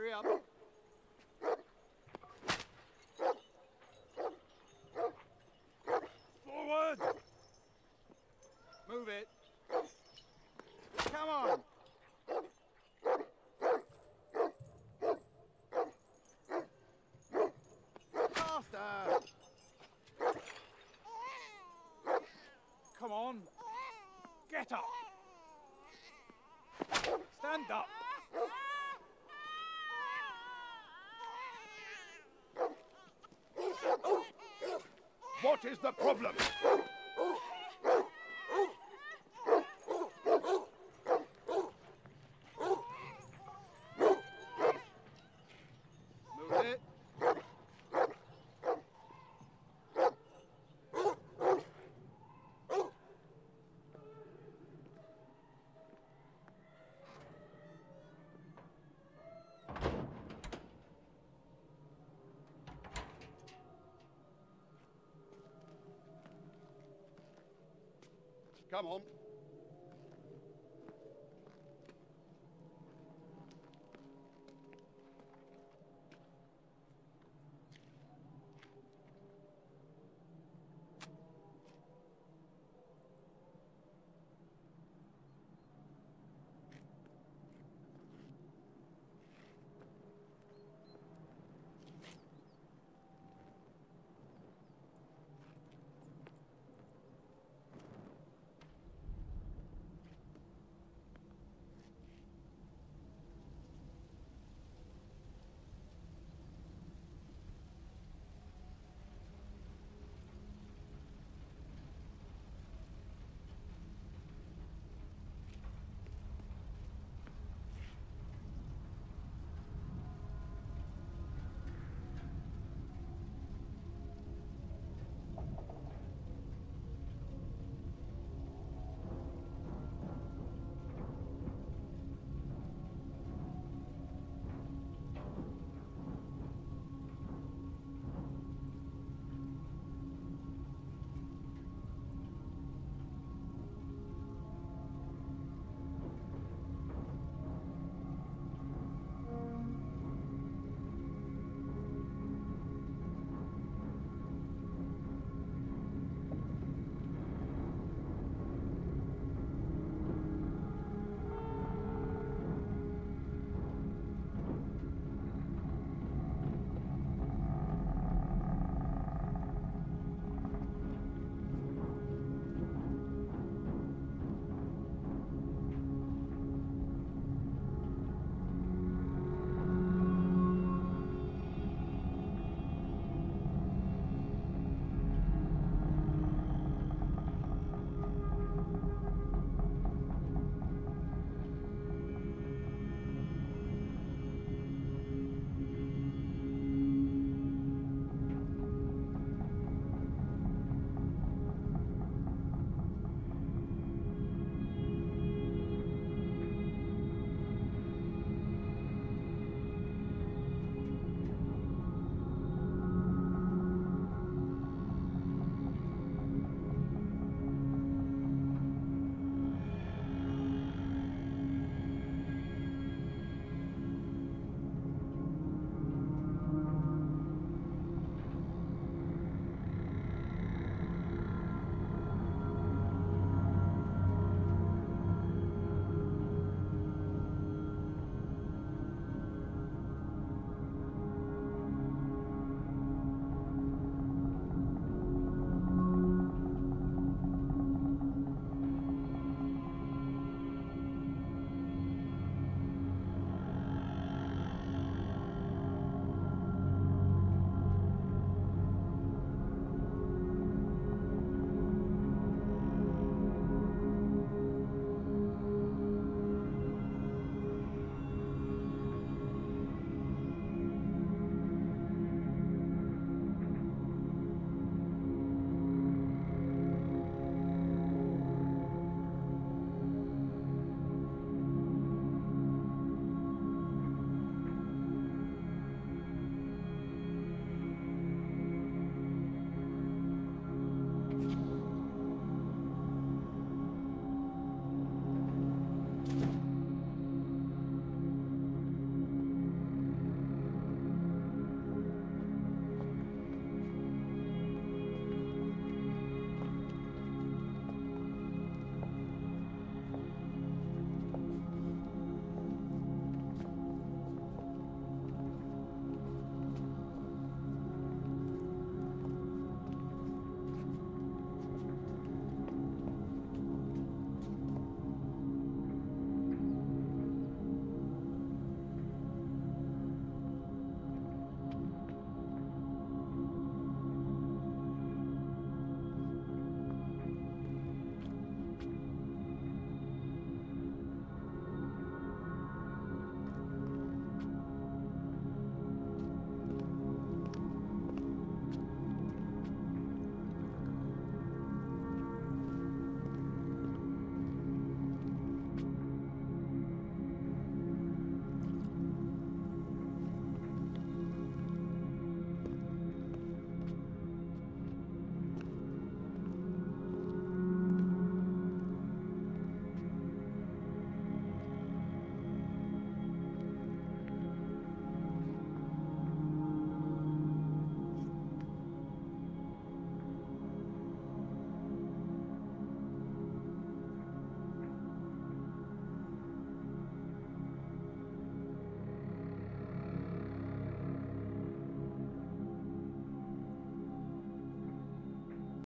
Hurry up. Forward! Move it. Come on! Faster! Come on! Get up! Stand up! What is the problem? Come on.